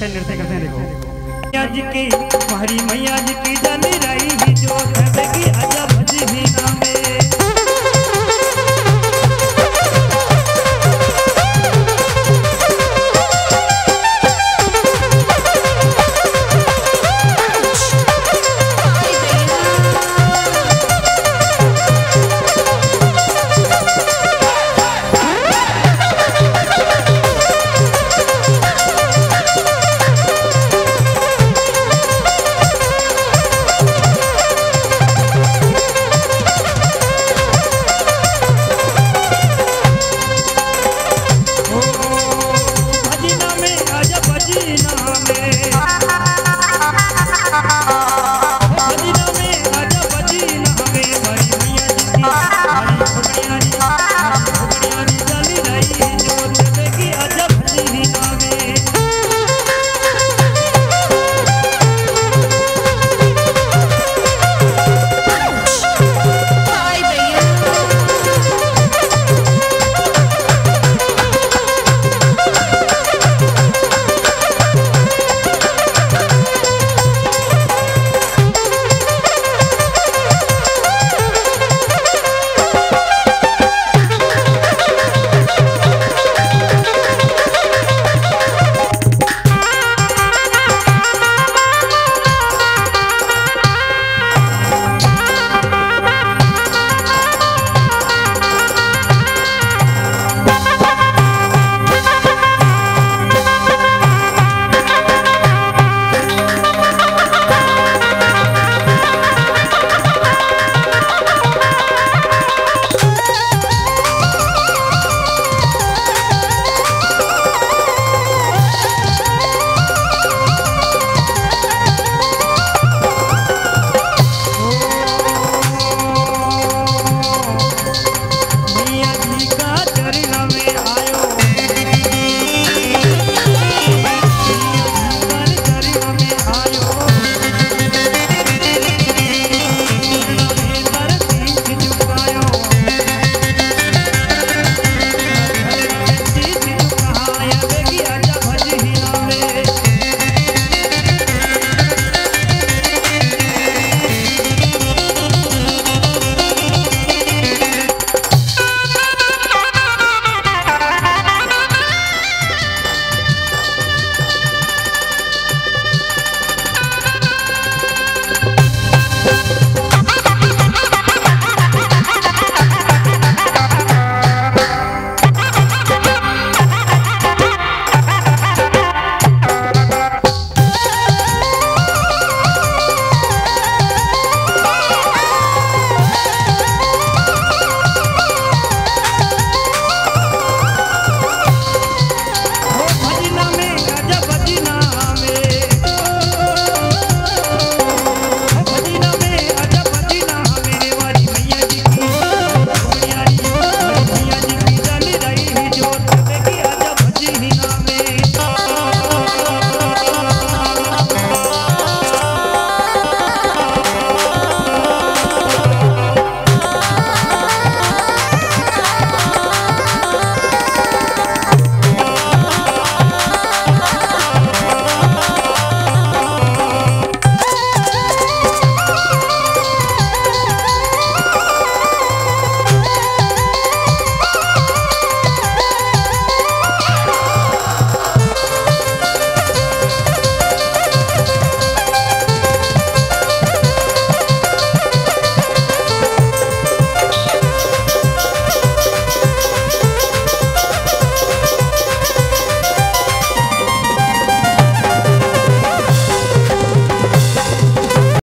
अच्छे नृत्य करते हैं देखो। मैया जी की हमारी मैया जी की जानी